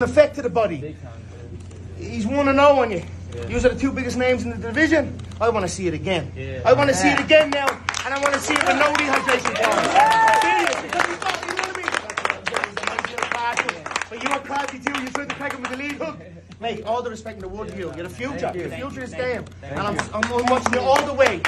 effect to the body. He's 1 0 on you. These are the two biggest names in the division. I want to see it again. I want to see it again now, and I want to see it with no dehydration problems. You know what But you are crafty too. You tried to peg him with the lead hook. Mate, all the respect in the world to you. You're the future. You. the future is this game. And I'm, I'm watching you all the way.